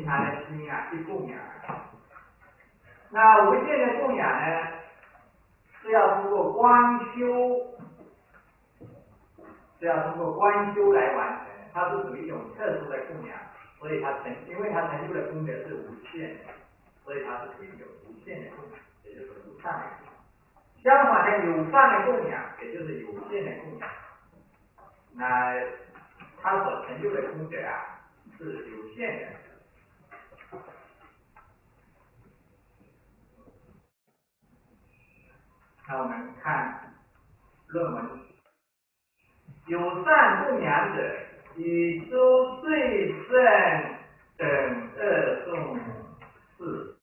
平常的心啊去供养，那无限的供养呢，是要通过观修，是要通过观修来完成，它是属于一种特殊的供养，所以它成，因为它成就的功德是无限的，所以它是属于有无限的供养，也就是无上的供养。相反的，有上的供养，也就是有限的供养，那它所成就的功德啊。是有限的。那我们看论文，有善不养者，以诸最胜等二众事。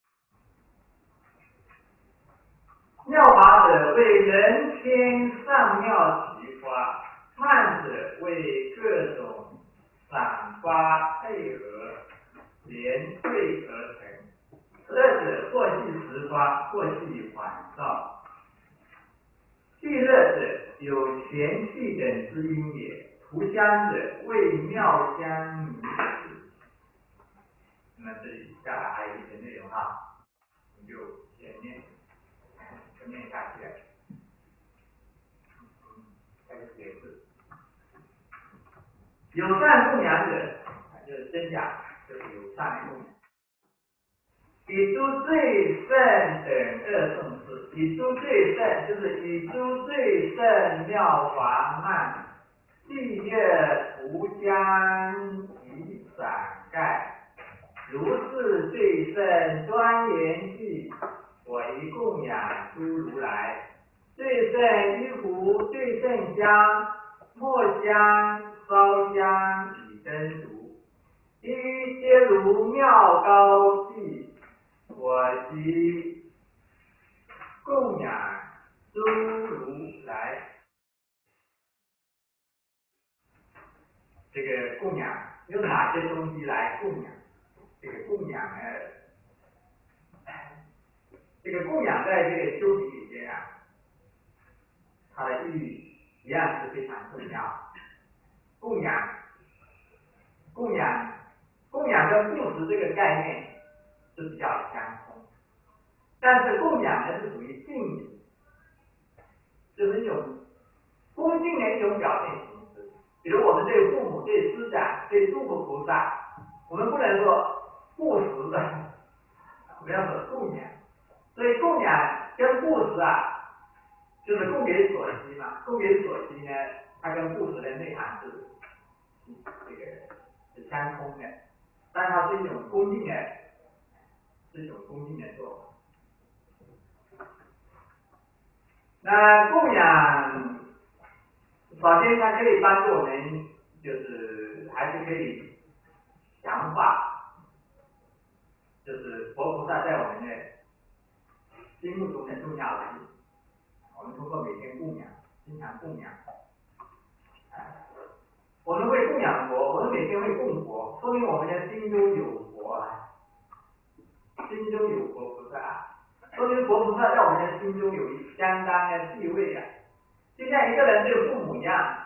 妙法者为人天上妙奇花，慢者为各种。散发配合连缀而成，二者或系实发，或系缓照。聚热者有玄气等之因也，涂香者为妙香弥持。那么这里下来还有一些内容哈，我们就先念，先念下去。有善供养者，就是真假，就是有善供养。以诸最胜等二众事，以诸最胜就是以诸最胜妙华曼，地月涂将以伞盖，如是最胜端严具，我以供养诸如来。最胜衣服，最胜香，墨香。烧香以灯烛，一皆如妙高，我即供养诸如来。这个供养用哪些东西来供养？这个供养呢？这个供养在这个修行里边啊，它的意义一样是非常重要。供养，供养，供养跟布施这个概念是比较相通，但是供养呢是属于敬礼，就是一种恭敬的一种表现形式。比如我们对父母、对师长、对诸佛菩萨，我们不能说布施的，我们要说供养。所以供养跟布施啊，就是供给所需嘛，供给所需呢。它跟布施的内涵是这个是相通的，但它是一种恭敬的，这种恭敬的做法。那供养，首先它可以帮助我们，就是还是可以强化，就是佛菩萨在我们的心目中的重要性。我们通过每天供养，经常供养。我们会供养佛，我们每天会供佛，说明我们的心中有佛啊，心中有佛菩萨，说明佛菩萨在我们的心中有一相当的地位啊。就像一个人对父母一样，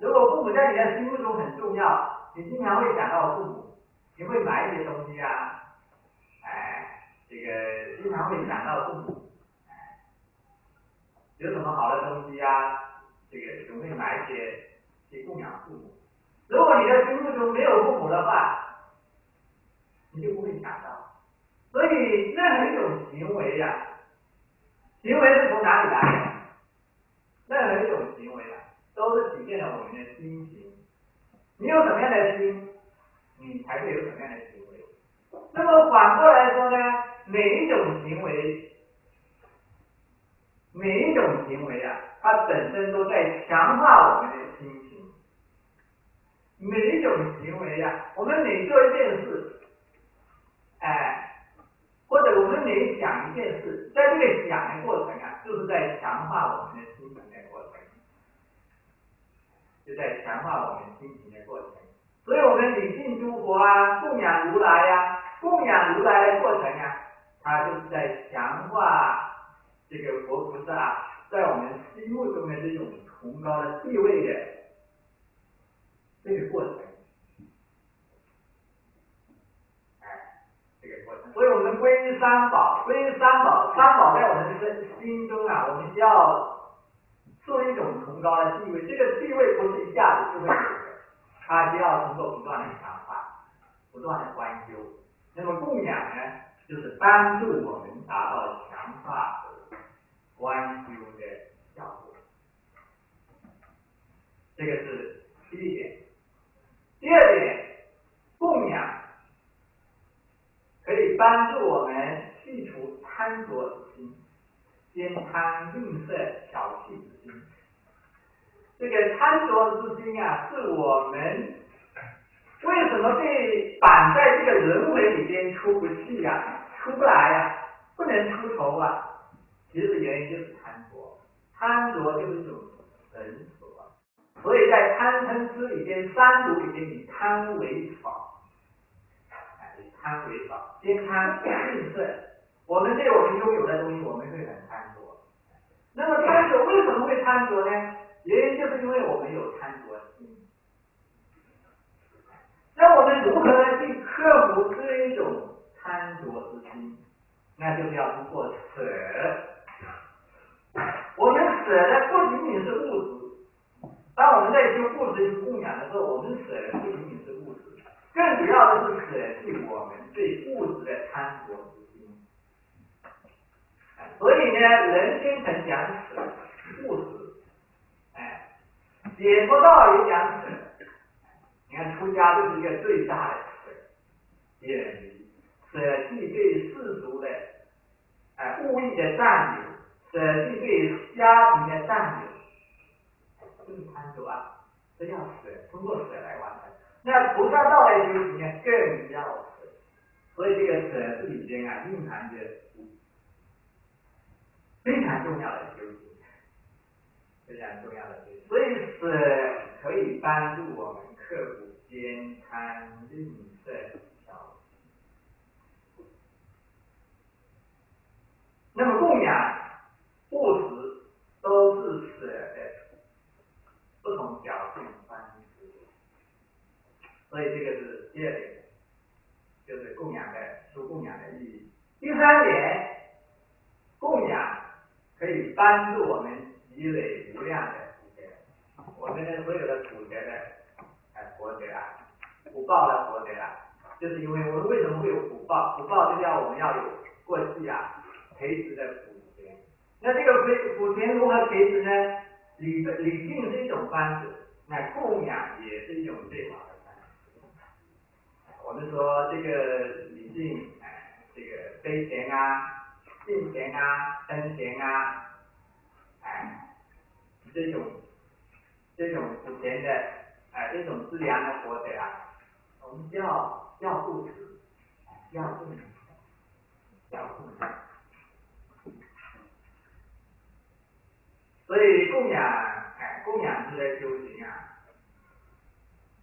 如果父母在你的心目中很重要，你经常会想到父母，你会买一些东西啊，哎，这个经常会想到父母，有什么好的东西呀，这个总会买一些。去供养父母。如果你的心目中没有父母的话，你就不会想到。所以任何一种行为呀，行为是从哪里来的？任何一种行为啊，都是体现了我们的心情。你有什么样的心，你才会有什么样的行为。那么反过来说呢，每一种行为，每一种行为啊，它本身都在强化我们的心情。每一种行为呀，我们每做一件事，哎，或者我们每想一件事，在这个想的过程啊，就是在强化我们的心情的过程，就在强化我们心情的过程。所以，我们礼敬诸佛啊，供养如来呀，供养如来的过程啊，它就是在强化这个佛菩萨在我们心目中的这种崇高的地位的这个过程。哎，这个过程。所以我们皈依三宝，皈依三宝，三宝在我们的心中啊，我们要做一种崇高的地位。这个地位不是一下子就会有的。它需要通过不断的强化，不断的关修。那么供养呢，就是帮助我们达到强化和关修的效果。这个是第一点。第二点，供养可以帮助我们去除贪着之心，兼贪吝啬小气之心。这个贪着之心啊，是我们为什么被绑在这个轮回里边出不去呀？出不来呀？不能出头啊？其实原因就是贪着，贪着就是一种绳索。所以在贪嗔痴里边，三毒里边以贪为法，贪为少，兼贪吝啬。我们对我们拥有的东西，我们会很贪着。那么贪着为什么会贪着呢？原因就是因为我们有贪着心，那我们如何去克服这一种贪着之心？那就是要通过舍。我们舍的不仅仅是物质，当我们在修物质去供养的时候，我们舍的不仅仅是，更主要的是舍弃我们对物质的贪着之心。所以呢，人经常讲舍物质。哎解脱道也讲舍，你看出家就是一个最大的舍，远离舍弃对世俗的哎物欲的占有，舍弃对家庭的占有，就是贪着啊，这要舍，通过舍来完成。那菩萨道的修行呢，更要舍，所以这个舍字里边啊，蕴含着非常重要的修行。非常重要的修行，所以舍可以帮助我们克服兼贪吝啬小那么供养、布施都是舍的不同表现方式，所以这个是第二点，就是供养的修供养的意义。第三点，供养可以帮助我们。积累无量的福德，我们的所有的福德的哎福德啊，福报的福德啊，就是因为我们为什么会有福报？福报就叫我们要有过去啊培植的福田。那这个培福田如何培植呢？礼礼敬是一种方式，那供养也是一种最好的方式。我们说这个礼敬，哎，这个杯田啊、敬田啊、灯田啊，这种这种福田的哎，这种资粮的活者啊，我们叫要护持，要供养，要供养。所以供养哎，供养之类修行啊，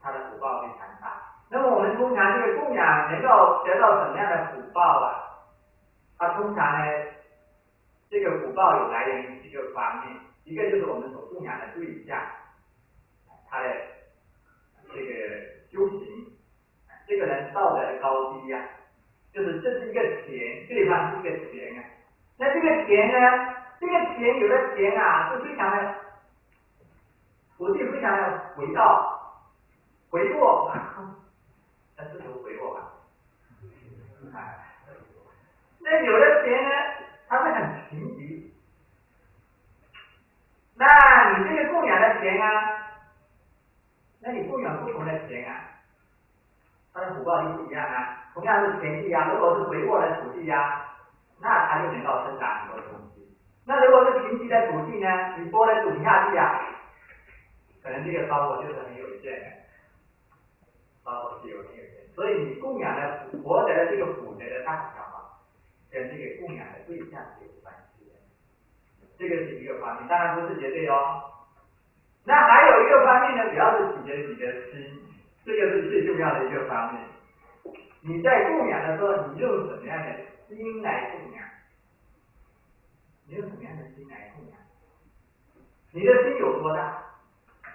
它的福报非常大。那么我们通常这个供养能够得到什么样的福报啊？它通常呢，这个福报有来源于几个方面。一个就是我们所供养的对象，他的这个修行，这个人道德的高低呀，就是这是一个田，对方是一个田啊。那这个田呢，这个田有的田啊是非常的土地非常的肥沃，肥沃，那是不肥沃吧？那有的田呢，它会很贫瘠。那你这个供养的钱啊，那你供养不同的钱啊，它的福报就不一样啊。同样是田地啊，如果是肥沃的土地呀，那它就能够生长很多东西。那如果是贫瘠的土地呢，你播了种下去啊，可能这个烧火就是很有限的，烧火是有限有限，所以你供养的佛德的这个福德的大小啊，跟这个供养的对象是有关系，这个是一个方面，当然不是绝对哦。那还有一个方面呢，主要是取决你的心，这个是最重要的一个方面。你在供养的时候，你用什么样的心来供养？你用什么样的心来供养？你的心有多大，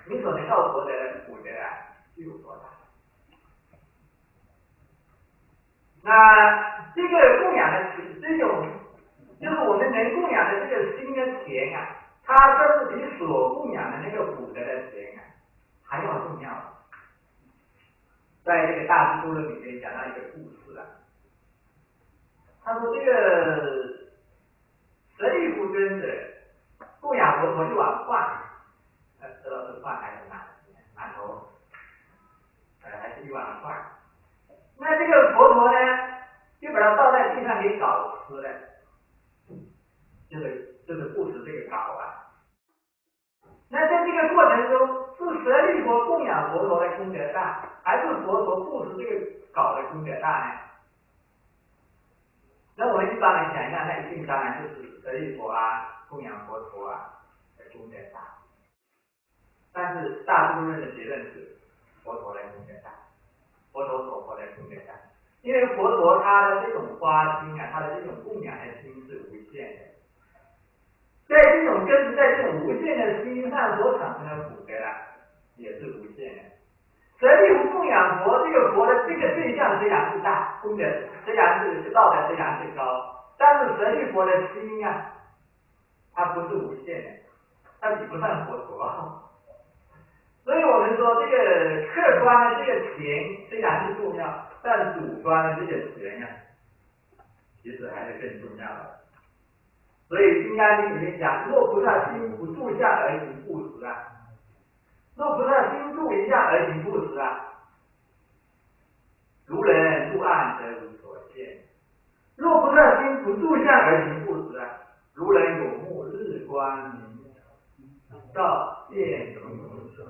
你所能够获得的福德啊就有多大。那这个供养的这种，就是我们能供养的这个心的钱啊，它都是比所供养的那个福德的钱啊还要重要。在这个大智度论里面讲到一个故事啊，他说这个舍利弗尊者供养佛陀一碗饭，呃，知道是饭还是馒馒头，呃，还是一碗饭。那这个佛陀呢，就把它倒在地上给搞吃了，就是就是不食这个搞啊。那在这个过程中，是舍利佛供养佛陀的功德大，还是佛陀布施这个搞的功德大呢？那我们一般来想一下，那一定当然就是舍利佛啊，供养佛陀啊的功德大。但是大部分的结论是佛陀的功德大，佛陀所活的功德大，因为佛陀他的这种花心啊，他的这种供养的心是无限的。在这种根，在这种无限的心上所产生的福德啊，也是无限的。舍利弗供养佛，这个佛的这个对象虽然是大，功德虽然是道德虽然是高，但是舍利佛的心啊，它不是无限的，它比不上佛陀。所以我们说，这个客观的这个钱虽然是重要，但主观的这个钱呀，其实还是更重要的。所以《金刚经》里面讲：“若菩萨心不住相而行布施啊，若菩萨心住一相而行布施啊，如人入暗则无所见；若菩萨心不住相而行布施啊，如人有目日光明，照见种种色。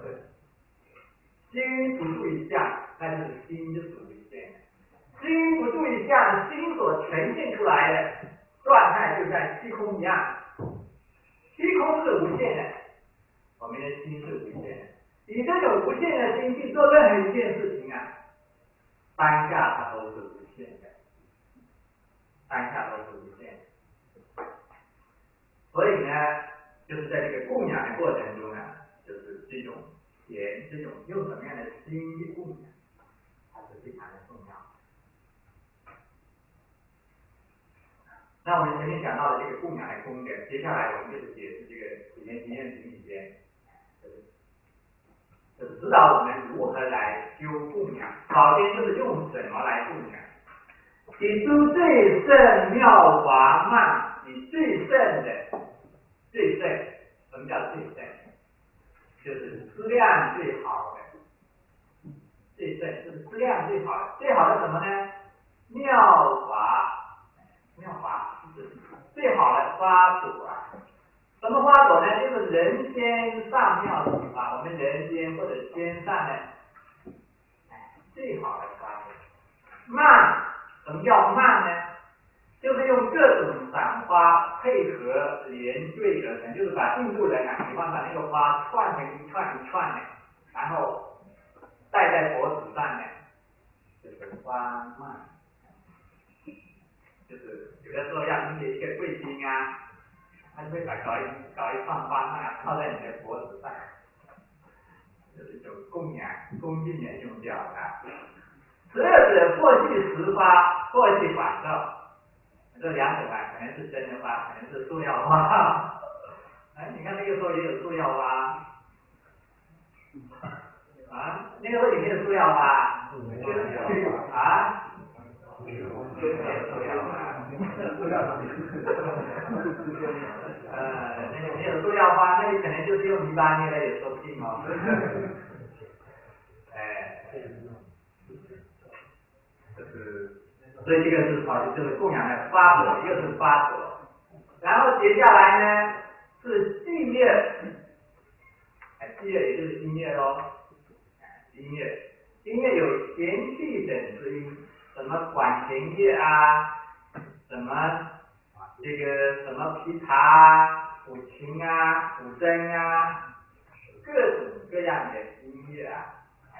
心不住一相，那就是心就属于见；心不住一相，心所呈现出来的。”状态就像虚空一样，虚空是无限的，我们的心是无限的。以这种无限的心去做任何一件事情啊，当下它都是无限的，当下都是无限的。所以呢，就是在这个供养的过程中呢，就是这种言这种用什么样的心去供养，它是非常的重要。那我们前面讲到的这个供养的功德，接下来我们就是解释这个普贤经验品里面，就是指导我们如何来修供养。首先就是用什么来供养？以诸最胜妙华曼，以最胜的最胜，什么叫最胜？就是质量最好的，最胜就是质量最好的，最好的什么呢？妙华。妙法是最好的花朵啊！什么花朵呢？就是人间上妙之花。我们人间或者天上的，哎，最好的花朵。曼，什么叫慢呢？就是用各种散花配合连缀而成，就是把印度人啊，喜欢把那个花串成一串一串的，然后戴在脖子上的，就是花蔓。就是有的时候要迎接一个贵宾啊，他就会把搞一搞一串花啊套在你的脖子上，就是一种供养恭敬的用表达。十二者或系实花，或系仿造，这两种啊，可能是真的花，可能是塑料花。哎，你看那个时候也有塑料花，啊，那个时候也有塑料花，啊。塑料花，塑料花，呃，那个没有塑料花，那里可能就是用泥巴捏的，也说不定哦。哎，这是，所以这个是好，就是供养的花朵，一个是花朵，然后接下来呢，是祭乐，哎，祭乐也就是音乐喽，音乐，音乐有弦气等之音，什么管弦乐啊，什么这个什么琵琶啊、古琴啊、古筝啊，各种各样的音乐啊，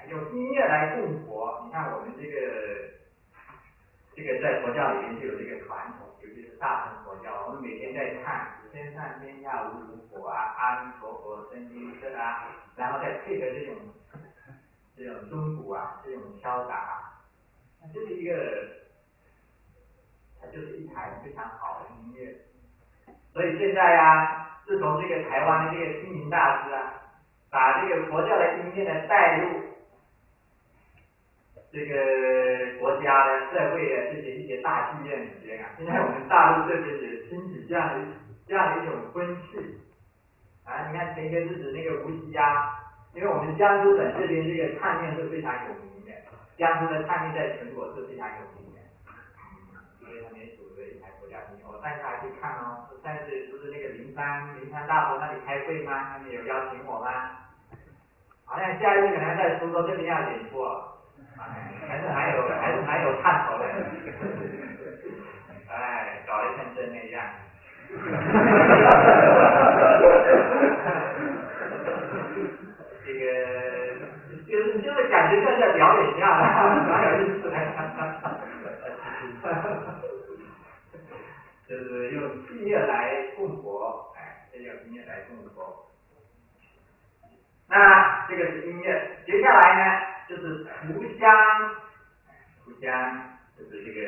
用音乐来供佛。你看我们这个。这个在佛教里面就有这个传统，尤其是大乘佛教，我们每天在唱天上天下无如佛啊，阿弥陀佛声音色啊，然后再配合这种这种钟鼓啊，这种敲打，它就是一个，它就是一台非常好的音乐。所以现在啊，自从这个台湾的这个星云大师啊，把这个佛教的音乐呢带入。这个国家的社会的这些一些大剧院里边啊，现在我们大陆这边也兴起这样的这样的一种风气啊。你看前些日子那个无锡啊，因为我们江苏省这边这个唱念是非常有名的，江苏的唱念在全国是非常有名的。所以他们组织一台国家音乐，我带他去看哦。但是不是那个灵山灵山大佛那里开会吗？他们有邀请我吗？好像下一次可能在苏州这边要演出。还是还有还是蛮有看头的，哎，搞得像真那样，这个就是就是感觉像在表演一样，蛮有意思的，就是用音乐来供佛，哎，用音乐来供佛。那这个是音乐，接下来呢？就是涂香，涂香就是这个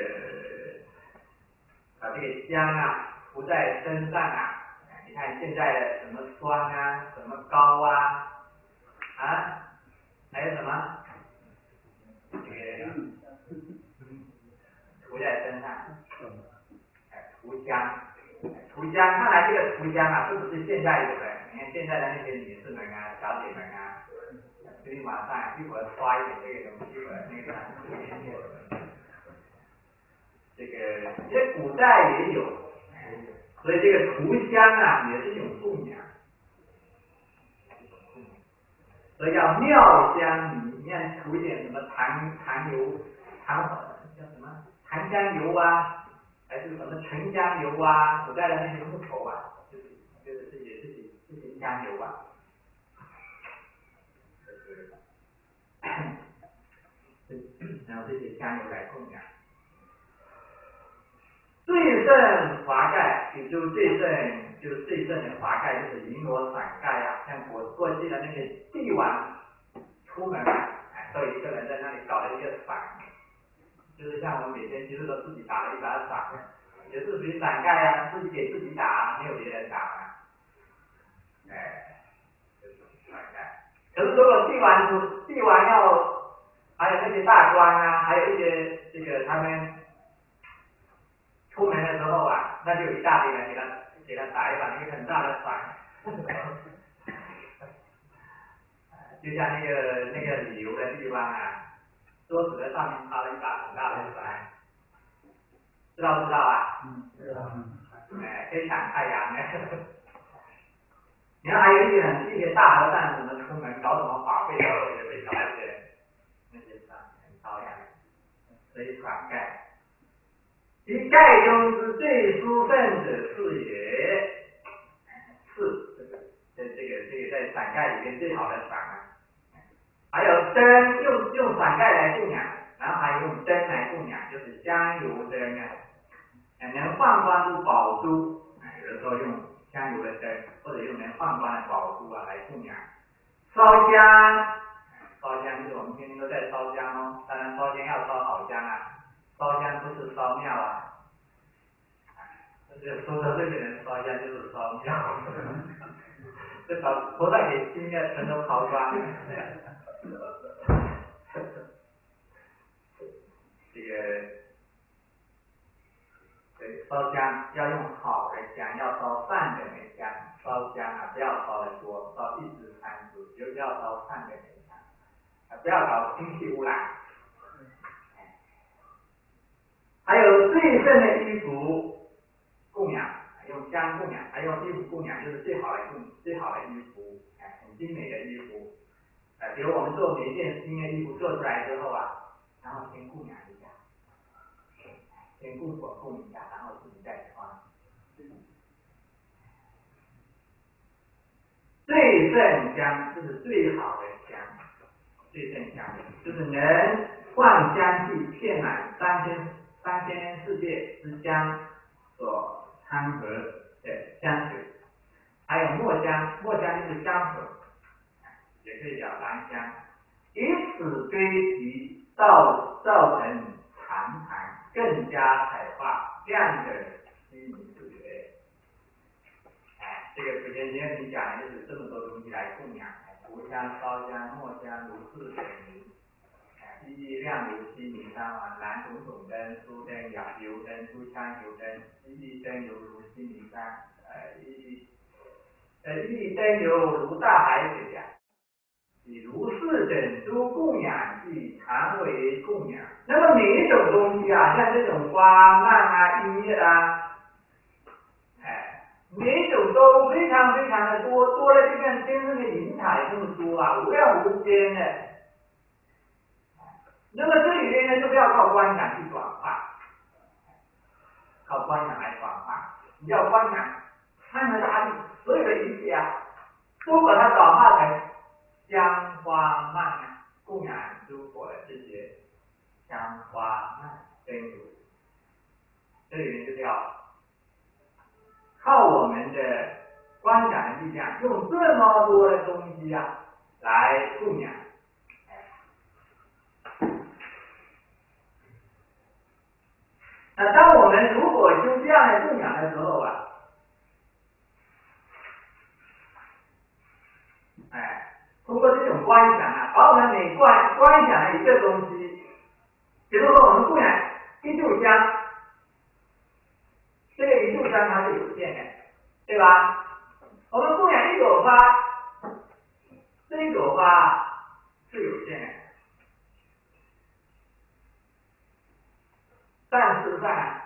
把这个香啊涂在身上啊。你看现在什么霜啊，什么膏啊，啊，还有什么这个涂在身上，哎，涂香，涂香。看来这个涂香啊，是不是现在有的？你看现在的那些女士们啊，小姐们啊。今天晚上一会儿刷一点这个东西，一会儿那个这个因为古代也有，所以这个涂香啊也是一种供养，所以叫妙香泥，你看涂一点什么檀檀油、檀叫什么檀香油啊，还是什么沉香油啊，古代的那些木头啊，就是就是这些这些这些香油啊。然后这些香油来供养，最胜华盖，也就最胜，就是最胜的华盖，就是银罗伞盖啊。像过过去的那些帝王出门啊，哎，都有一个人在那里搞了一个伞，就是像我们每天其实都自己打了一把伞，也是属于伞盖啊，自己给自己打，没有别人打啊。哎，就是伞盖。可是如果帝王，帝王要。还有那些大官啊，还有一些这个他们出门的时候啊，那就有一大堆人给他给他打一把那个很大的伞，就像那个那个旅游的地方啊，桌子的上面插了一把很大的伞，知道不知道啊？嗯，知道。哎，可以挡太阳的。你看还有一些一些大和尚怎么出门搞什么法会的，也被搞一些。所以伞盖，其盖中之最殊胜者是也，是这个在这个这个在伞盖里面最好的伞啊。还有灯，用用伞盖来供养，然后还用灯来供养，就是香油灯啊，能放光的宝珠，有的时候用香油的灯，或者用能放光的宝珠啊来供养，烧香。烧香就是我们天天都在烧香哦，当然烧香要烧好香啊，烧香不是烧庙啊，就是说的这个人烧香就是烧庙，这把菩萨给经验全都抛光，这个对烧香要用好的香，要烧善的香，烧香啊不要烧的多，烧一支三支，就要烧善的。不要搞空气污染。还有最正的衣服供养，用香供养，还用衣服供养，就是最好的供最好的衣服，哎，很精美的衣服。呃，比如我们做每一件新的衣服做出来之后啊，然后先供养一下，先供佛供一下，然后自己再穿。最正香就是最好的香，最正香就是能换香气遍满三千三千世界之江所掺和的香水，还有墨香，墨香就是香粉，也可以叫兰香，以此堆积造造成长盘，更加彩化，亮的吸引视觉。哎，这个首先今天你讲的就是这么多东西来供养，涂香、烧香、墨香、如是等。一一亮如西明山啊，蓝种种灯，珠灯、油油灯、珠香油灯，一一灯犹如西明山，呃一，呃一灯犹如大海水呀。以如是等诸供养即常为供养。那么每一种东西啊，像这种花蔓啊、音乐啊，哎，每一种都非常非常的多，多了就像天上的云彩这么多啊，无量无边的。那么这里面呢，就是要靠观想去转化，靠观想来转化。你要观想，看着大地所有的一切啊，都把它转化成香花蔓啊，供养诸佛的这些香花蔓灯油。这里面就是要靠我们的观想的力量，用这么多的东西啊来供养。那当我们如果修这样的供养的时候啊，哎，通过这种观想啊，把我们每观观想的一个东西，比如说我们供养一炷香，这个一炷香它是有限的，对吧？我们供养一朵花，这一朵花是有限的。但是在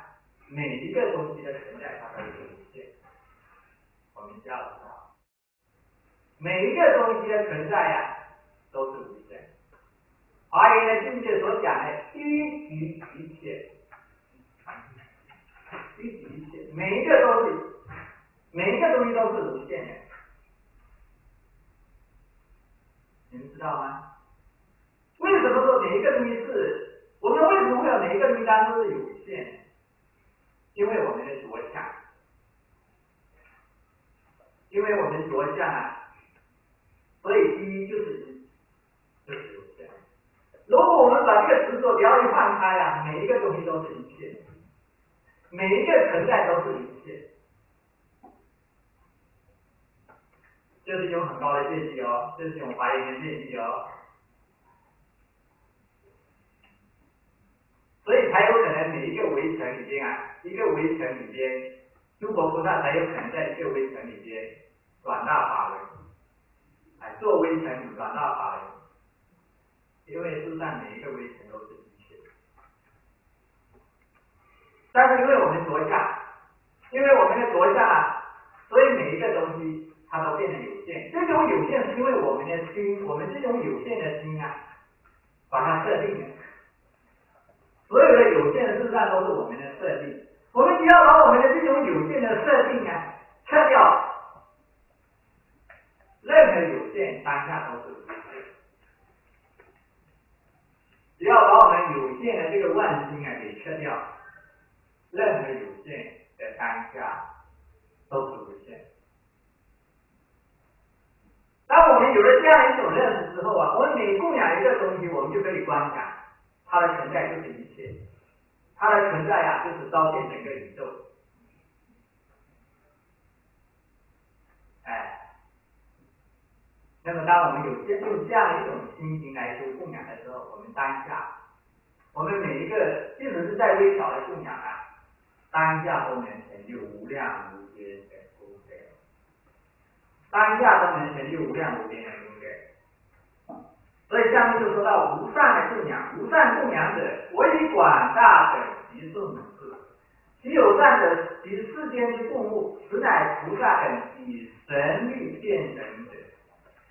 每一个东西的存在，它都是无限。我们要知道，每一个东西的存在呀，都是无限。华严的境界所讲的“低于一切”，一即一切，每一个东西，每一个东西都是无限的。你们知道吗？为什么说每一个东西是？我们为什么会有每一个名单都是有限？因为我们的着相，因为我们着相啊，所以第一就是，就是。如果我们把这个执着不要一放开啊，每一个东西都是一切，每一个存在都是一切，这是一种很高的境界哦，这是一种华严的境界哦。所以才有可能每一个围城里边啊，一个围城里边，诸佛菩萨才有可能在一个围城里边转大法轮，哎，做围城转大法轮，因为世上每一个围城都是一切，但是因为我们着相，因为我们的着相，所以每一个东西它都变得有限。这种有限是因为我们的心，我们这种有限的心啊，把它设定了。所有的有限的事实上都是我们的设定，我们只要把我们的这种有限的设定啊撤掉，任何有限当下都是无限。只要把我们有限的这个万心啊给撤掉，任何有限的当下都是无限。当我们有了这样一种认识之后啊，我们每供养一个东西，我们就可以观想。它的存在就是一切，它的存在呀，就是昭现整个宇宙。哎，那么当我们有这用这样一种心情来修供养的时候，我们当下，我们每一个，即使是再微小的供养啊，当下都能成就无量无边的功德，当下都能成就无量无边的。所以下面就说到无上的供养，无上供养者，我以广大等级众事，其有善者，其世间之共物，实乃菩萨等以神力变人者。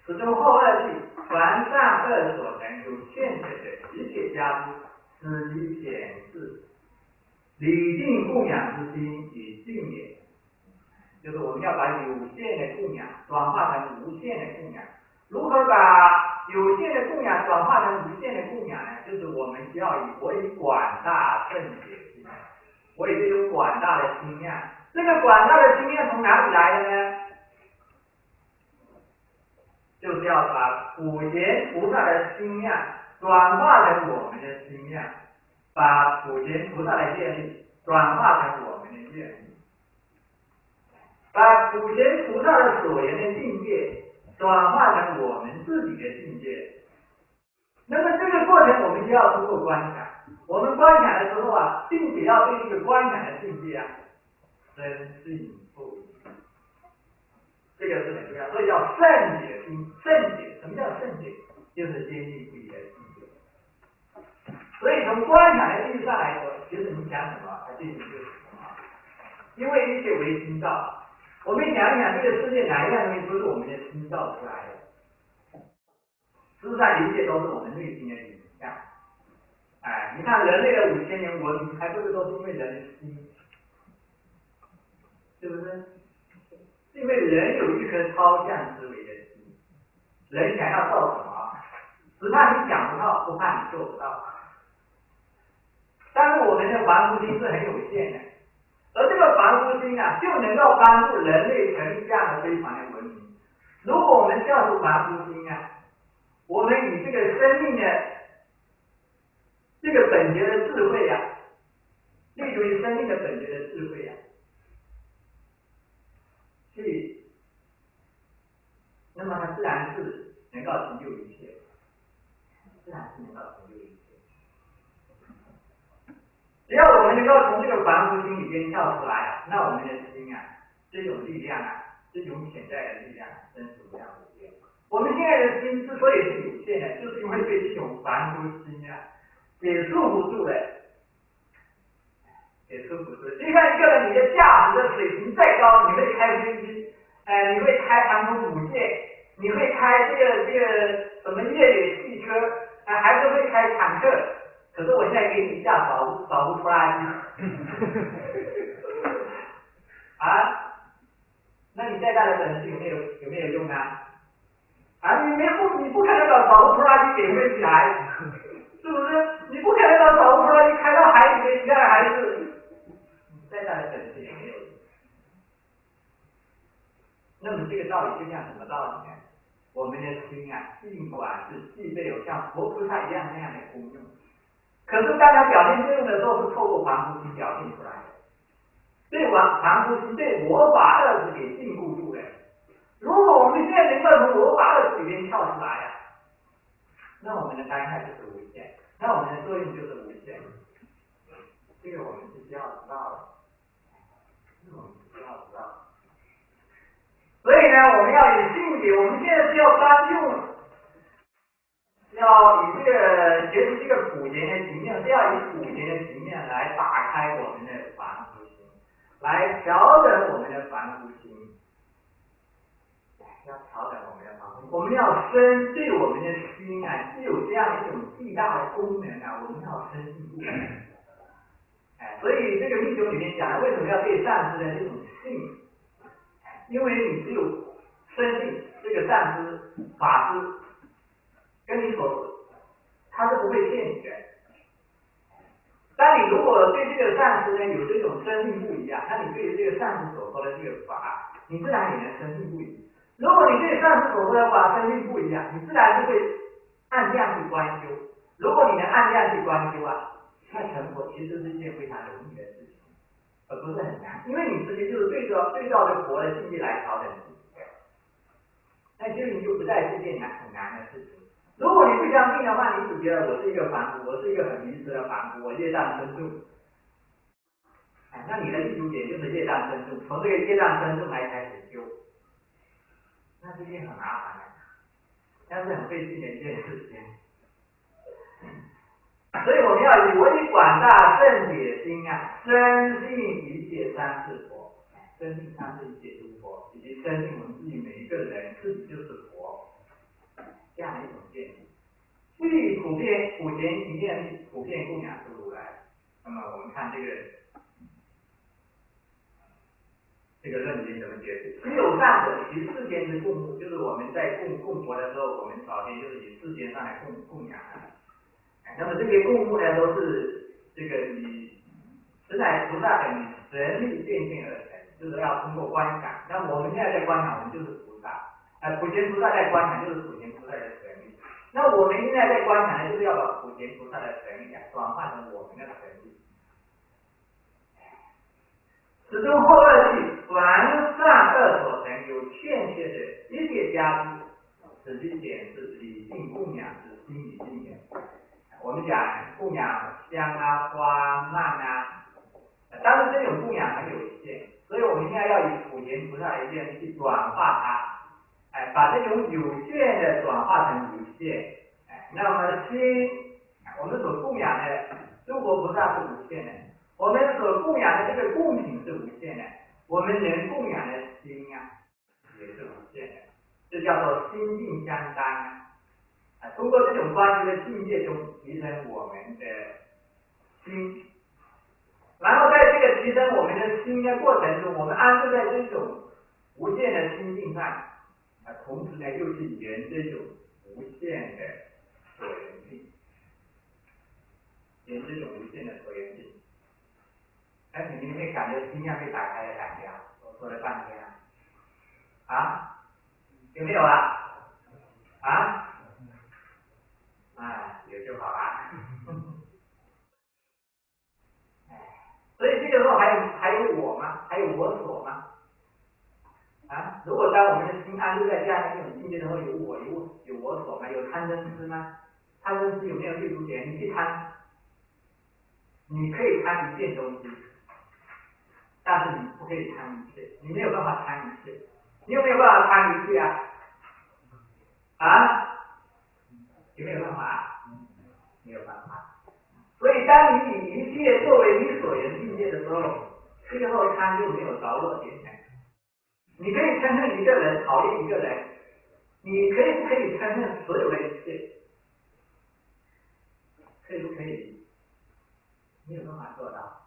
此中后二句，凡善恶所能有限者的一切加诸，此即显示礼敬供养之心以敬也。就是我们要把有限的供养转化成无限的供养。如何把有限的供养转化成无限的供养呢？就是我们需要以我以广大圣解心，我以这种广大的心量。这个广大的心量从哪里来的呢？就是要把普贤菩萨的心量转化成我们的心量，把普贤菩萨的愿力转化成我们的愿力，把普贤菩萨的所言的境界。转化成我们自己的境界。那么这个过程，我们就要通过观想。我们观想的时候啊，并且要对这个观想的境界啊，深信不疑。这个是很重要，所以叫圣解心。圣解，什么叫圣解？就是坚定不移的境界。所以从观想的意义上来说，其实你想什么，它进行就是什么。因为一切唯心造。我们想一想，这个世界哪一样东西不是我们的心造出来的？事实上，一切都是我们内心的影像。哎，你看人类的五千年文明，还不是都是因为人心？是不是？因为人有一颗超象思维的心，人想要造什么，只怕你想不到，不怕你做不到。但是我们的凡夫心是很有限的。而这个凡夫心啊，就能够帮助人类成立这样的非凡的文明。如果我们消除凡夫心啊，我们以这个生命的这个本觉的智慧呀，立足于生命的本觉的智慧呀，去，那么它自然是能够成就一切，自然是能够成就一切。只要从这个凡夫心里边跳出来，那我们的心啊，这种力量啊，这种潜在的力量真是无量无边。我们现在的心之所以是有限的，就是因为被这种凡夫心啊给束缚住了，给束缚住。就像一个人，你的价值的水平再高，你会开飞机，哎，你会开航空母舰，你会开这个这个什么越野汽车，哎，还是会开坦克。可是我现在给你下扫扫不出来，啊？那你再大的本事有没有有没有用啊？啊，你没不你不可能把扫不出来给飞起来，是不是？你不可能把扫不出来开到海里面，其他的还是再大的本事也没有用。那么这个道理就像什么道理呢？我们的心啊，尽管是具备有像佛菩萨一样那样的功用。可是，当他表现作用的时候，是透过凡夫心表现出来的。被凡凡夫心被我法二字给禁锢住了。如果我们现在能够从我法二字里面跳出来啊，那我们的当下就是无限，那我们的作用就是无限。这个我们是需要知道的，这个我们需要知道。所以呢，我们要以性解，我们现在是要专用。要以这个学习这个普贤的形象，是要以普贤的形象来打开我们的凡夫心，来调整我们的凡夫心，要调整我们的凡夫心。我们要深对我们的心啊，具有这样一种巨大的功能啊，我们要深信。哎，所以这个密宗里面讲，为什么要对上师的这种信？因为你只有深信这个上师法师。跟你所，他是不会骗你的。当你如果对这个善师呢有这种生命不一样，那你对于这个善师所说的这个法，你自然也能生命不一。如果你对善师所说的法生命不一样，你自然就会按量去观修。如果你能按量去观修啊，那成佛其实是一件非常容易的事情，而不是很难，因为你直接就是对照对照着佛的境界来调整。那其实你就不再是件难很难的事情。如果你不相信的话，你只觉得我是一个凡夫，我是一个很愚痴的凡夫，我业障深重。哎，那你的立足点就是业障深重，从这个业障深重来开始修，那是一件很麻烦的，但是很费劲的一件事情。所以我们要以为广大圣解心啊，深信一切三世佛，深信三世一切诸佛，以及深信我们自己每一个人自己就是佛，这样的一种见解。欲普遍普贤行愿，普遍供养诸如来。那么我们看这个这个论点怎么解释？只有善者，以世间之供就是我们在供供佛的时候，我们首先就是以世间上来供供养啊。那么这些供物呢，都是这个以十乃菩萨等神力变现而成，就是要通过观想。那我们现在在观想，我们就是菩萨；普贤菩萨在观想，就是普贤菩萨的神力。那我们现在在观想呢，就是要把普贤菩萨的神力啊，转换成我们的神力。此中后二句，凡善恶所成有欠缺的一切加诸，此即显示礼敬供养之心理境界。我们讲供养香啊、花、蔓啊，但是这种供养很有限，所以我们现在要以普贤菩萨的愿力去转化它，哎，把这种有限的转化成无限，哎，那么心，我们所供养的诸佛菩萨是无限的，我们所供养的这个供品是无限的，我们能供养的心啊，也是无限的，这叫做心境相当。啊通过这种关系的境界中提升我们的心，然后在这个提升我们的心的过程中，我们安住在这种无限的心境上，啊，同时呢又是圆这种无限的所缘性，圆这种无限的所缘性。哎，你们有没有感觉心要被打开的感觉啊？我说了半天啊，啊，有没有啊？啊？啊，有就好了。哎，所以这个时候还有还有我吗？还有我所？啊，如果当我们的心安住在这样一种境界的时候，有我有有我所吗？有贪嗔痴吗？贪嗔痴有没有立足点？你去贪，你可以贪一件东西，但是你不可以贪一切，你没有办法贪一切，你有没有办法贪一切啊？啊？有没有办法？没有办法。所以，当你以一切作为你所缘境界的时候，最后贪就没有着落点。你可以嗔恨一个人，讨厌一个人，你可以不可以嗔恨所有的一切？可以不可以？没有办法做到。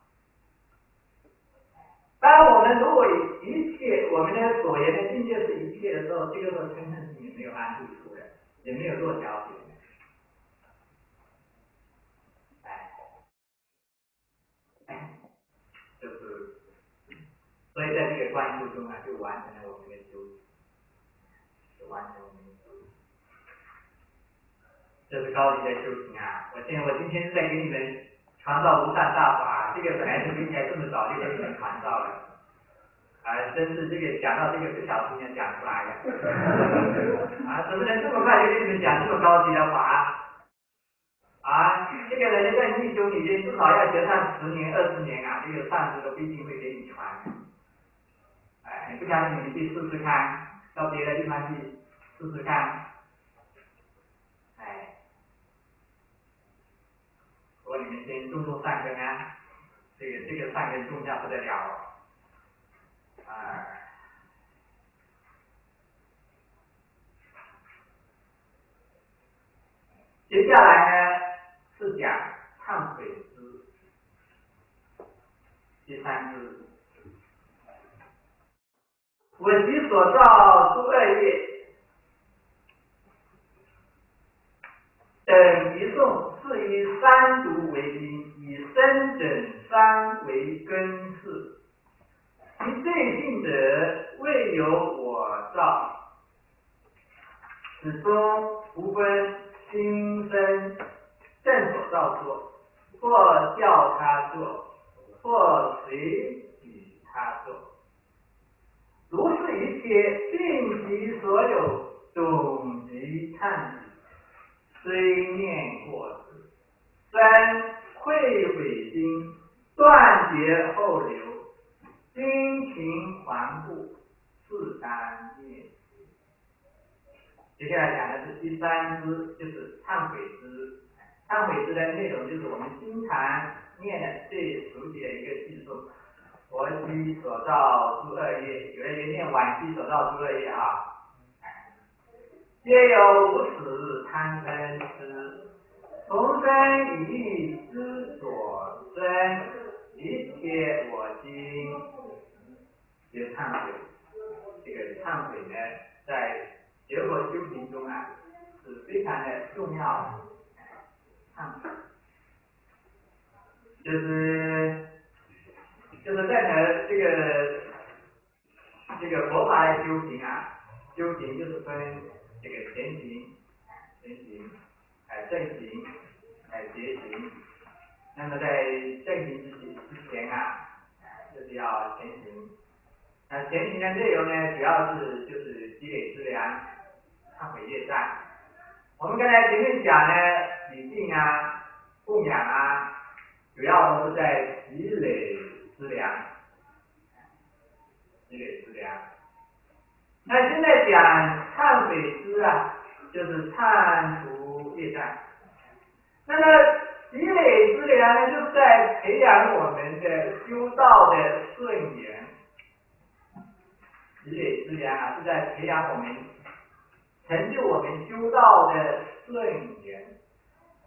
当我们如果一切我们的所言的境界是一切的时候，这个时候嗔恨心也没有安住处的，也没有落脚点。所以在这个关系中啊，就完成了我们的修行，就完成我们的修行。这是高级的修行啊！我现在我今天在给你们传道无上大法，这个本来是应该这么早就给你们传道了，啊，真是这个讲到这个不小心也讲出来了，啊，怎么能这么快就给你们讲这么高级的法？啊，这个人在密修里面至少要学上十年、二十年啊，这个上师都不一定会给你传。不相信，你们去试试看，到别的地方去试试看。哎，我你们先种种善根啊，这个这个善根种下不得了。啊，接下来呢是讲忏悔之，第三支。我其所造诸恶业，等一诵，是以三毒为因，以生等三为根次。其罪性者，未有我造，此中无分心生正所造作，或教他做，或随与他做。如是一切，尽其所有，总及忏悔，虽念过之，三愧悔心，断绝后流，心情还故，自当念。接下来讲的是第三支，就是忏悔之。忏悔诗的内容就是我们经常念的最熟悉的一个句数：我昔所造诸恶业，有的人念往昔所造诸恶业啊，皆有无始贪嗔痴，从生以之所生，一切我今。这个忏悔，这个忏悔呢，在学佛修行中啊，是非常的重要的。忏悔，就是就是在和这个这个佛法的修行啊，修行就是分这个前行、前行、哎正行、哎邪行。那么在正行之之前啊，就是要前行。那前行的内容呢，主要是就是积累资粮、忏悔业障。我们刚才前面讲呢，礼敬啊、供养啊，主要都是在积累资粮，积累资粮。那现在讲忏悔师啊，就是忏除业障。那么积累资粮呢，就是在培养我们的修道的顺缘。积累资粮啊，是在培养我们、成就我们修道的顺缘；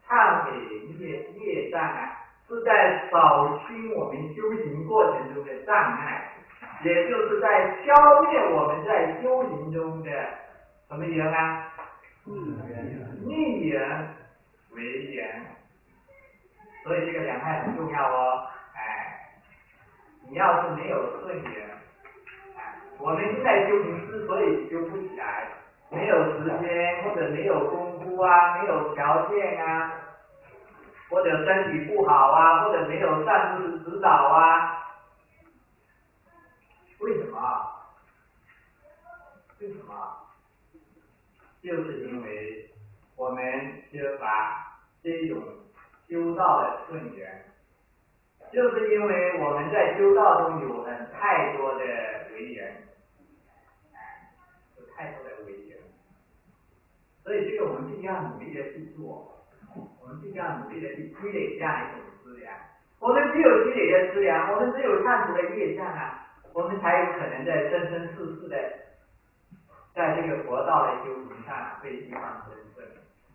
忏悔业业障啊，是在扫清我们修行过程中的障碍，也就是在消灭我们在修行中的什么缘啊？逆缘为缘。所以这个两派很重要哦，哎，你要是没有顺缘。我们现在修行之所以修不起来，没有时间或者没有功夫啊，没有条件啊，或者身体不好啊，或者没有善知识指导啊，为什么？为什么？就是因为我们缺乏这种修道的顺缘，就是因为我们在修道中有很太多的违缘。太多的危险，所以这个我们必须要努力的去做，我们必须要努力的去积累这样一种资源。我们只有积累的资源，我们只有忏除的业障啊，我们才有可能在生生世世的，在这个佛道的修行上被一方真正，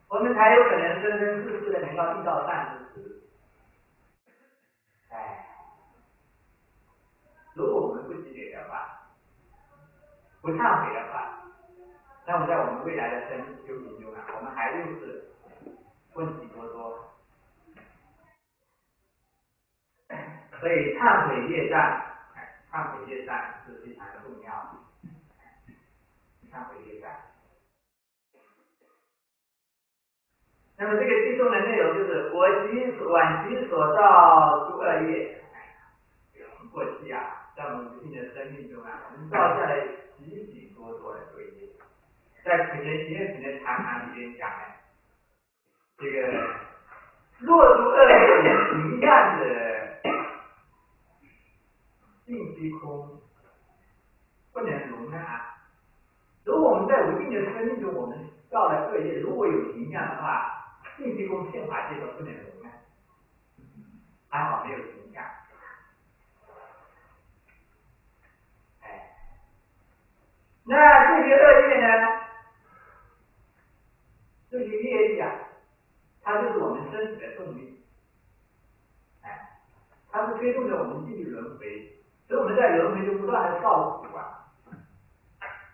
我们才有可能生生世世的能够遇到善知识。哎，如果我们不积累的话，不忏悔的话。那么在我们未来的生修行中啊，我们还又是问题多多，所以忏悔业障，忏悔业障是非常重要的。忏悔业障。那么这个记诵的内容就是：我昔往昔所造诸恶业，我们过去啊，在我们无尽的生命中啊，我们造下来许许多多的罪业。在《普贤行愿品》的长谈里边讲呢，这个若诸恶业形象的尽虚空，不能容纳。如果我们在无尽的生命中，我们造了恶业如果有形象的话，尽虚空骗法界都不能容纳。还好没有形象。哎，那这些恶业呢？这些业力啊，它就是我们生死的动力，哎，它是推动着我们继续轮回，使我们在轮回中不断的受苦啊，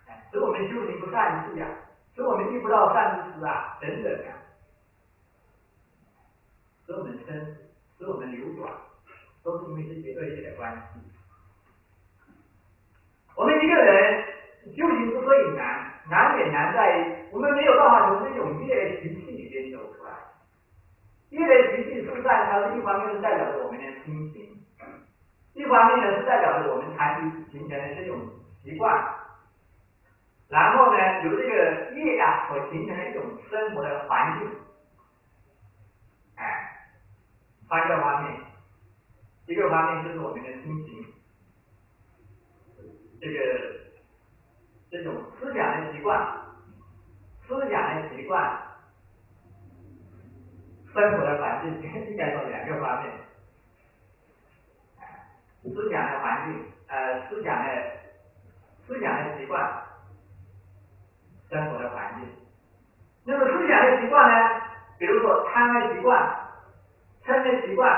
哎，使我们修行不善气啊，使我们遇不到善知识啊，等等啊，使我们生，使我们流转，都是因为这些恶业的关系。我们一个人修行之所以难。难也难在于，我们没有办法从这种业的习气里边走出来。业的习气是在它一方面是代表着我们的心情，一方面呢是代表着我们长期形成的这种习惯。然后呢，由这个业啊所形成的一种生活的环境，哎，三个方面，一个方面就是我们的心情，这个。这种思想的习惯，思想的习惯，生活的环境应该说两个方面，思想的环境，呃，思想的思想的习惯，生活的环境。那么思想的习惯呢？比如说贪的习惯、嗔的习惯，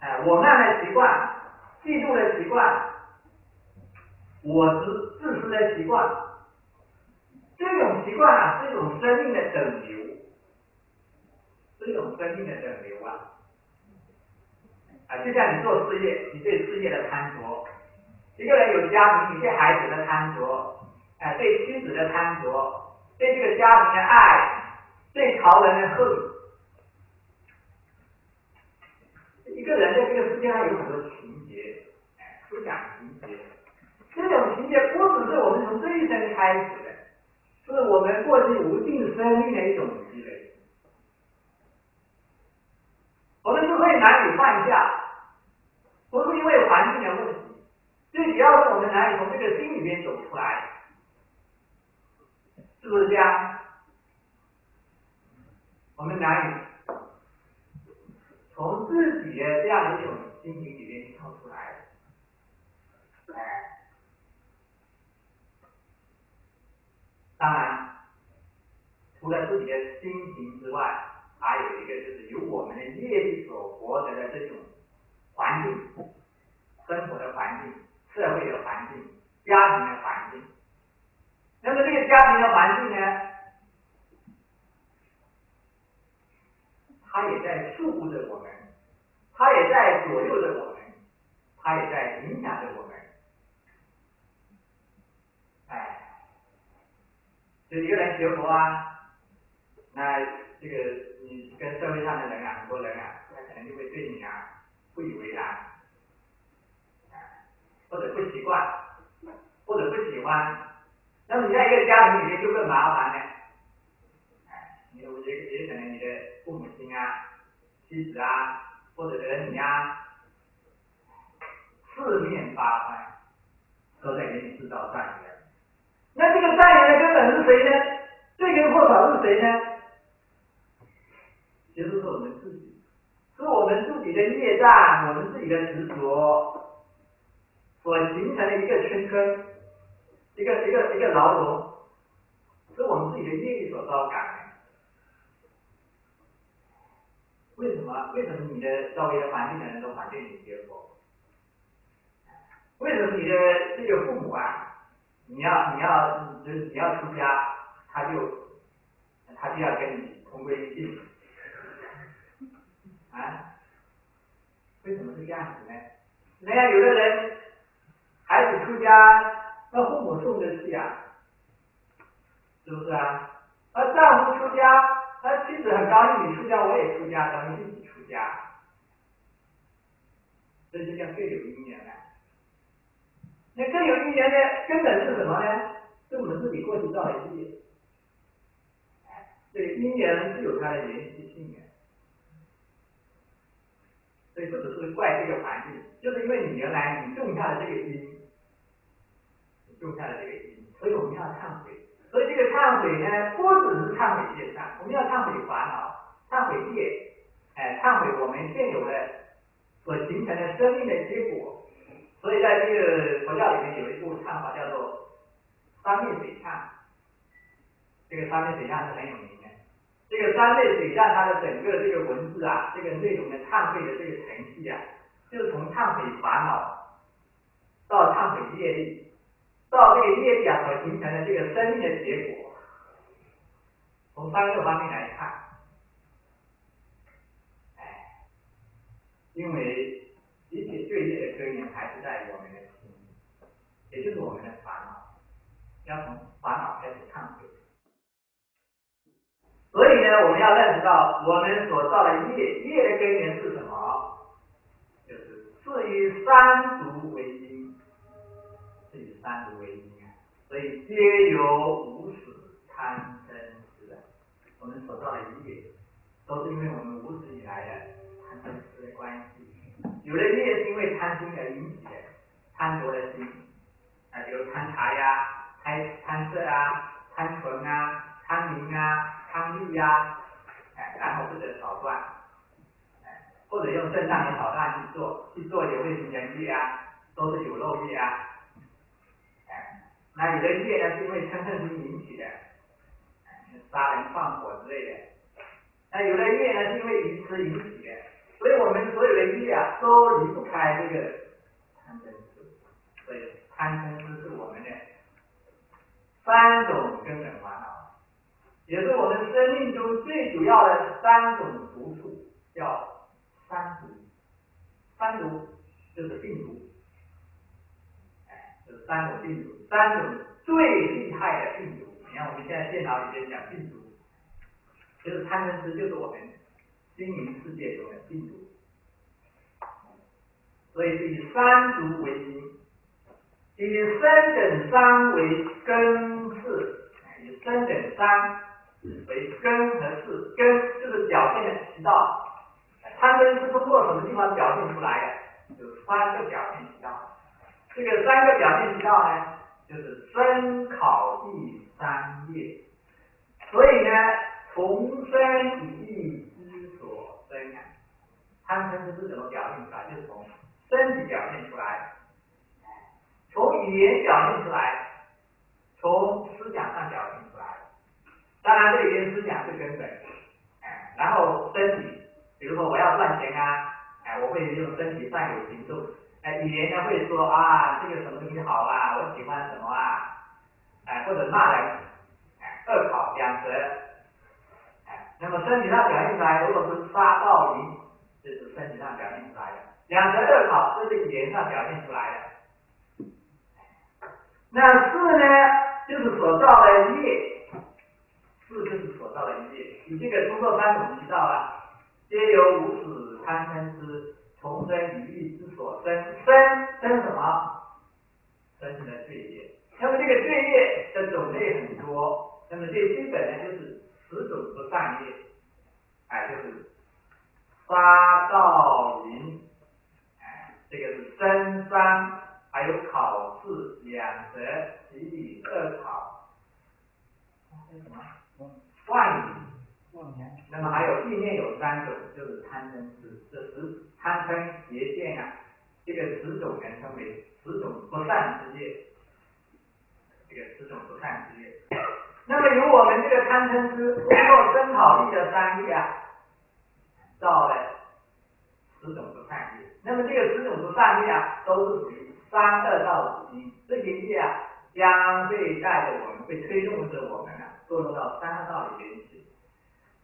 哎，我慢的习惯、嫉妒的习惯、我执自私的习惯，这种习惯啊，是一种生命的等流，是一种生命的等流啊，啊，就像你做事业，你对事业的贪着；一个人有家庭，你对孩子的贪着，哎，对妻子的贪着。对这个家庭的爱，对曹人的恨，一个人在这个世界上有很多情节，哎思想情节，这种情节不只是我们从这一生开始的，是我们过去无尽生命的一种积累。我们是会难以放下，不是因为环境的问题，最主要是我们难以从这个心里面走出来。是不是这样？我们难以从自己的这样一种心情里面跳出来。哎，当然，除了自己的心情之外，还有一个就是由我们的业力所获得的这种环境、生活的环境、社会的环境、家庭的环境。那么这个家庭的环境呢，它也在束缚着我们，它也在左右着我们，它也在影响着我们。就一个人学佛啊，那这个你跟社会上的人啊，很多人啊，他可能就会对你啊不以为然，或者不习惯，或者不喜欢。那么你在一个家庭里面就更麻烦了，哎，你也也可能你的父母亲啊、妻子啊，或者儿女啊，四面八方都在给你制造障缘。那这个善缘的根本是谁呢？罪根祸首是谁呢？其实是我们自己，是我们自己的业障，我们自己的执着所形成的一个圈坑。一个一个一个牢笼，是我们自己的业力所招感。为什么？为什么你的周围的环境的人都反对你结果？为什么你的这个父母啊，你要你要就是你要出家，他就他就要跟你同归于尽？啊？为什么是这样子呢？那样有的人孩子出家。那父母送得起啊，是不是啊？那丈夫出家，那妻子很高兴你出家，我也出家，咱们一起出家，这就叫更有姻缘了。那更有姻缘的根本是什么呢？是我们自己过去造的业。这个姻缘是有它的延续性的，所以不只是怪这个环境，就是因为你原来你种下的这个因。种下的这个因，所以我们要忏悔。所以这个忏悔呢，不只是忏悔业障，我们要忏悔烦恼、忏悔业，哎，忏悔我们现有的所形成的生命的结果。所以在这个佛教里面有一部忏法叫做三昧水忏，这个三昧水忏是很有名的。这个三昧水忏它的整个这个文字啊，这个内容的忏悔的这个程序啊，就是从忏悔烦恼到忏悔业力。到这个业力啊所形成的这个生命的结果，从三个方面来看，哎，因为一切罪业的根源还是在于我们的心，也就是我们的烦恼，要从烦恼开始忏悔。所以呢，我们要认识到我们所造的业，业的根源是什么？就是是以三毒为因。三毒为因，所以皆由无始贪生之啊。我们所造的业，都是因为我们无始以来的贪嗔痴的关系。有的业是因为贪心而引起的，贪夺的心啊，比如贪财呀、贪贪色啊、贪存啊、贪名啊、康利呀，哎，然后不得草断，哎，或者用正当的草断去做，去做有味型人业啊，都是有漏业啊，哎，那有的业呢是因为嗔恨心引起的，杀人放火之类的，那有的业呢是因为愚痴引起的，所以我们所有的业啊都离不开这个贪嗔痴，所以贪嗔痴是我们的三种根本烦恼。也是我们生命中最主要的三种毒素，叫三毒。三毒就是病毒，哎，这是三种病毒，三种最厉害的病毒。你看我们现在电脑里面讲病毒，就是贪嗔痴，就是我们心灵世界中的病毒。所以是以三毒为因，以生等三为根式，以生等三。为根和事，根就是表现的渠道，贪嗔是通过什么地方表现出来的？有三个表现渠道，这个三个表现渠道呢，就是生考第三业。所以呢，从生以意之所生啊，贪嗔是怎么表现出来？就是从身体表现出来，从语言表现出来，从思想上表现出来。当然，这里边思想是根本，哎，然后身体，比如说我要赚钱啊，哎，我会用身体上有行动，哎，语言呢会说啊，这个什么东西好啊，我喜欢什么啊，哎，或者骂人，哎，恶口两舌，哎，那么身体上表现出来，如果是发暴淫，这是身体上表现出来的，两舌恶口，这是语言上表现出来的，那四呢，就是所造的业。四就是所造的业，你这个通过三种渠道啊，皆由无始贪嗔痴从生与欲之所生，生生什么？生成的罪业。那么这个罪业的种类很多，那么最基本的就是十种不善业，哎，就是杀盗淫，哎，这个是真三，还有考试、两舌、绮语、二考，还有什么？妄语，那么还有意念有三种，就是贪嗔痴，这十贪嗔邪见啊，这个十种人称为十种不善之业，这个十种不善之业。那么由我们这个贪嗔痴通过生考力的三业啊，造了十种不善业。那么这个十种不善业啊，都是属于三恶道之一，这些业啊，将会带着我们，会推动着我们啊。堕落到三个道里边去，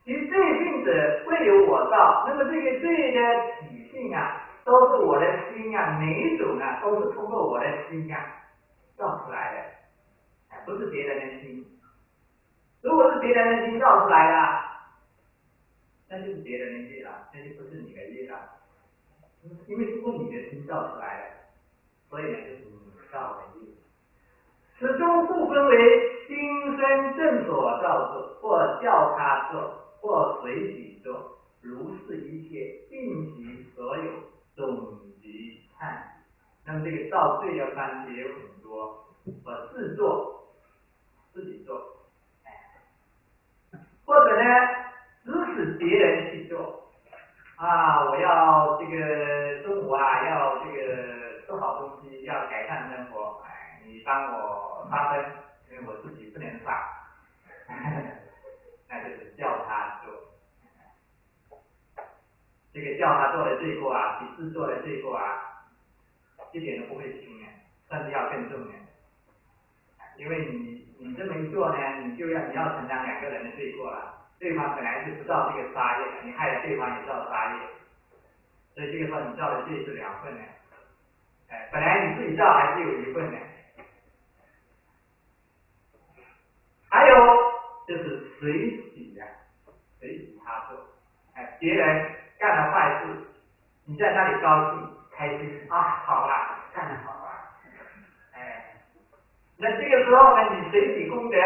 其实罪性者未有我造，那么这个罪的体性啊，都是我的心啊，每一种啊，都是通过我的心啊造出来的，哎不是别人的心。如果是别人的心造出来的，那就是别人的业了，那就不是你的业了，因为是过你的心造出来的，所以呢，就是你造的业。此中不分为心生正所造作，或教他做，或随己做，如是一切，尽其所有，总集忏。那么这个造罪要分也有很多，我自作，自己做，或者呢，指使别人去做，啊，我要这个中午啊，要这个好东西，要改善生活。哎你帮我发声，因为我自己不能发，那就是叫他做。这个叫他做的罪过啊，比自做的罪过啊，一点都不会轻的，甚至要更重的。因为你你这么一做呢，你就要你要承担两个人的罪过了。对方本来是不造这个杀业的，你害了对方也造杀业，所以这个时候你造的罪是两份的。哎，本来你自己造还是有一份的。还有就是随喜呀，随喜他做，哎，别人干了坏事，你在那里高兴开心啊，好啦，干得好啊，哎，那这个时候呢，你随喜功德，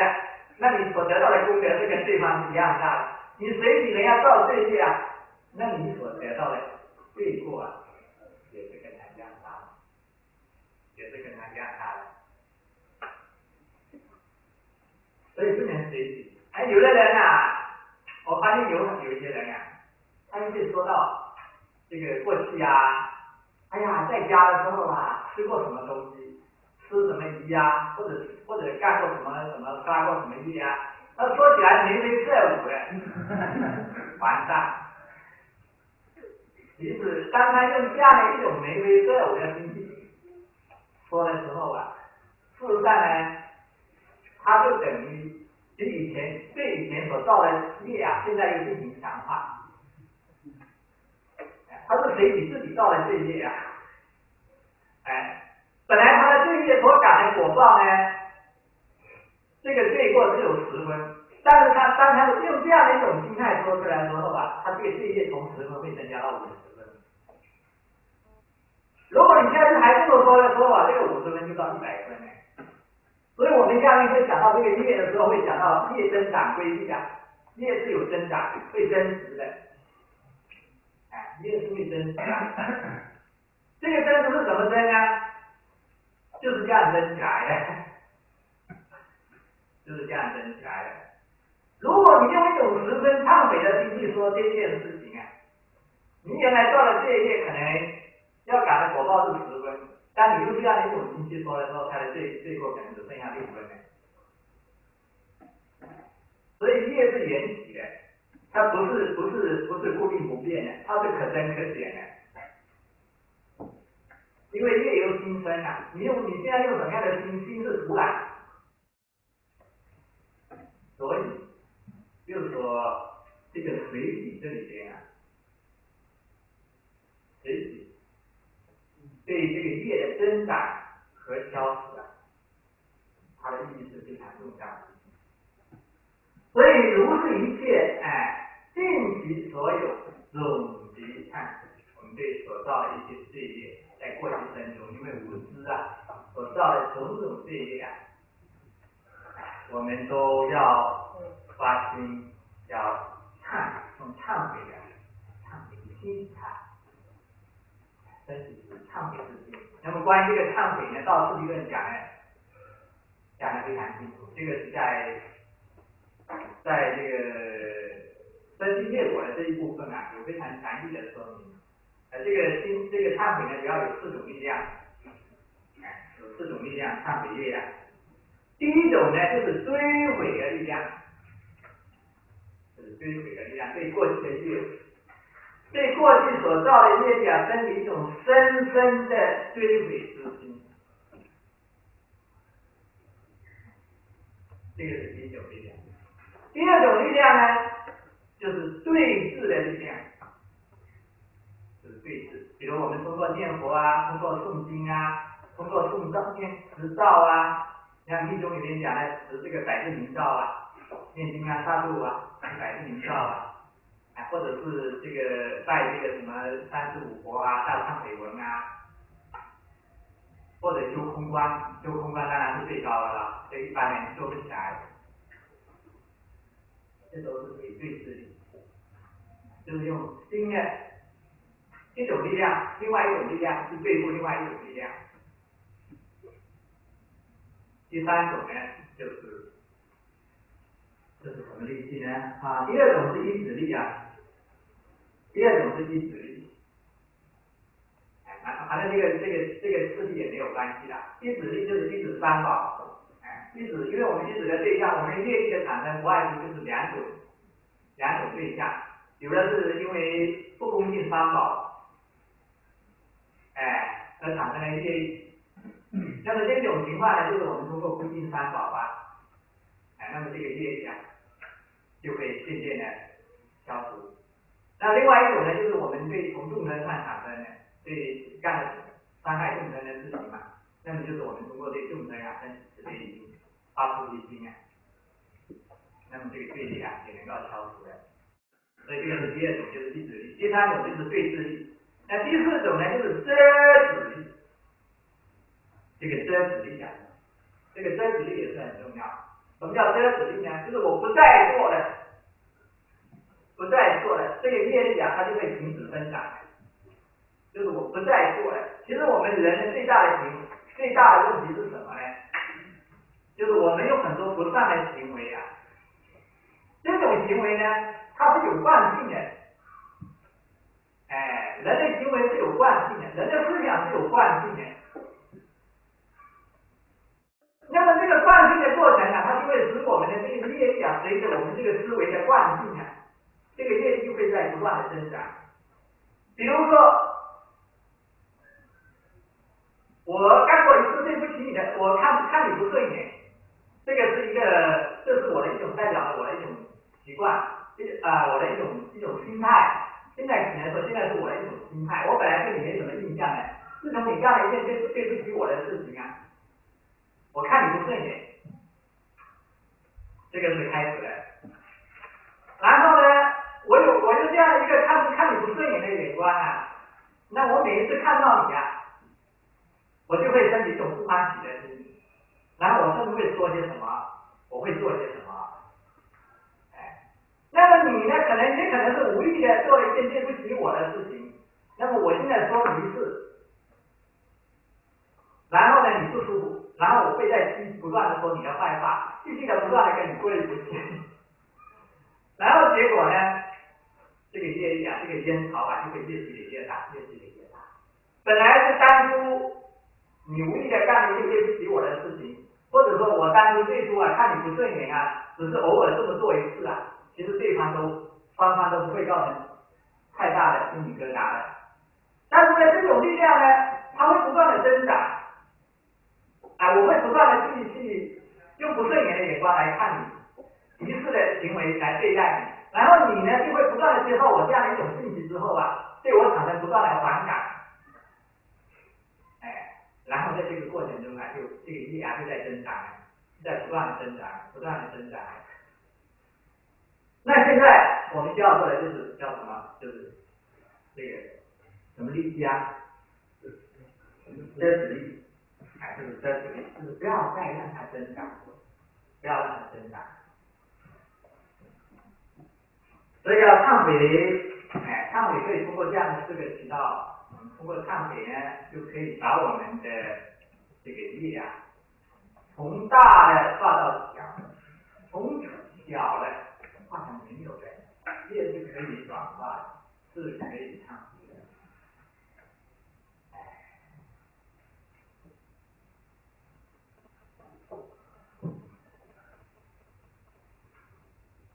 那你所得到的功德是跟对方是一样大的。你随喜人家造罪业啊，那你所得到的罪过啊，也是跟他一样大，是跟他一样的。所以不能随喜。哎，有的人啊，我发现有有一些人啊，他就说到这个过去啊，哎呀，在家的时候啊，吃过什么东西，吃什么鱼啊，或者或者干过什么什么发过什么业啊，他说起来眉飞色舞的，完蛋。其实当他用这样的一种眉飞色舞的心说的时候啊，事实上呢，他就等于。比以前对以前所造的业啊，现在又进行强化。他是谁比自己造的罪业啊？哎，本来他的罪业所感的果报呢，这个罪过只有十分，但是他当他用这样的一种心态说出来之后啊，他这个罪业从十分会增加到五十分。你现在还这么说的说法，这个五十分就到一百分呢。所以我们下面会讲到这个业的时候，会讲到业增长规律啊，业是有增长，会增值的，哎，业是会增值的。这个增值是怎么增呢？就是这样增起来的，就是这样增起来的。如果你用一种十分忏悔的心去说这件事情啊，你原来做的这一件可能要赶的果报是十分。当你用这样的一种心去说的时候，它的最最后可能只剩下六分了。所以业是缘起的，它不是不是不是固定不变的，它是可增可减的。因为业由心生啊，你用你现在用什么样的心？心是土壤，所以就是说这个水体这里边啊，水体。对这个业的增长和消失啊，它的意义是非常重要的。所以如是一切，哎，尽其所有，总结看我们对所造的一些罪业，在过去当中因为无知啊，所造的种种罪业啊，我们都要发心，要忏，从忏悔的忏悔心忏。真是忏悔之心。那么关于这个忏悔呢，道次第论讲呢，讲的非常清楚。这个是在在这个分析业果的这一部分啊，有非常详细的说明。呃，这个心这个忏悔呢，主要有四种力量，哎，有四种力量忏悔力量。第一种呢，就是追悔的力量，就是追悔的力量，对过去的业。对过去所造的业表生起一种深深的追悔之心，这个是第一种力量。第二种力量呢，就是对峙的力量，就是对峙。比如我们通过念佛啊，通过诵经啊，通过诵照念持照啊，像密宗里面讲的持这个百字明照啊，念经啊、杀戮啊，百字明照啊。或者是这个拜这个什么三世五佛啊、大忏悔文啊，或者修空观，修空观当然是最高的了，这一般人做不起来。这都是属于对治力，就是用心的一种力量，另外一种力量是对付另外一种力量。第三种呢，就是这是什么力气呢？啊，第二种是因子力啊。第二种是意志力，哎，反正这个这个这个事情也没有关系的。意志力就是意志三宝，哎，意志，因为我们意志的对象，我们业力的产生不外乎就是两种两种对象，有的是因为不恭敬三宝，哎，而产生了业力。那么这种情况呢，就是我们通过恭敬三宝吧，哎，那么这个业力啊，就会渐渐的消除。那另外一种呢，就是我们对从众生上产生的，对干伤害众生的事情嘛，那么就是我们通过对众生啊生慈悲心、发菩提心啊，那么这个对立啊也能够消除的。所以这个是第二种，就是意志力；第三种就是对峙力。那第四种呢，就是遮止力。这个遮止力啊，这个遮止力也是很重要。什么叫遮止力呢？就是我不再做了。不再做了，这个业力啊，它就会停止增长。就是我不再做了。其实我们人的最大的行，最大的问题是什么呢？就是我们有很多不善的行为啊。这种行为呢，它是有惯性的，哎，人的行为是有惯性的，人的思想是有惯性的。那么这个惯性的过程呢，它就会使我们的这个业力啊，随着我们这个思维的惯性啊，这个业绩会在不断的增长。比如说，我干过一次对不起你的，我看看你不顺眼，这个是一个，这是我的一种代表我的一种习惯，这啊我的一种一种心态。现在只能说现在是我的一种心态，我本来对你没什么印象的，自从你干了一件对对不起我的事情啊。我看你不顺眼，这个是开始的。然后呢，我有我有这样一个看不看你不顺眼的眼光啊，那我每一次看到你啊，我就会生起一种不欢喜的心，然后我甚至会说些什么，我会做些什么，哎，那么你呢，可能也可能是无意的做了一件对不起我的事情，那么我现在说你一次，然后呢，你不舒服。然后我会在继不断的说你的坏话，继续的不断的跟你过意不去，然后结果呢，这个业力啊，这个烟草啊，就会越积累越大，越积累越大。本来是当初你无意的干了一些对不起我的事情，或者说我当初最初啊看你不顺眼啊，只是偶尔这么做一次啊，其实对方都双方都不会造成太大的心理疙瘩的。但是呢，这种力量呢，它会不断的增长。啊，我会不断的去去用不顺眼的眼光来看你，一次的行为来对待你，然后你呢就会不断的接受我这样的一种信息之后啊，对我产生不断的反感，哎，然后在这个过程中啊，就这个业啊就在增长，在不断的增长，不断的增长。那现在我们需要做的就是叫什么？就是这个什么力啊？遮止力。还是遮止力，就是不要再让它增长，不要让它增长。所以要忏悔，哎，忏悔可以通过这样的四个渠道，我们通过忏悔呢，就可以把我们的这个业啊，从大的化到小，从小的化成没有的，业是可以转化，是可以忏悔。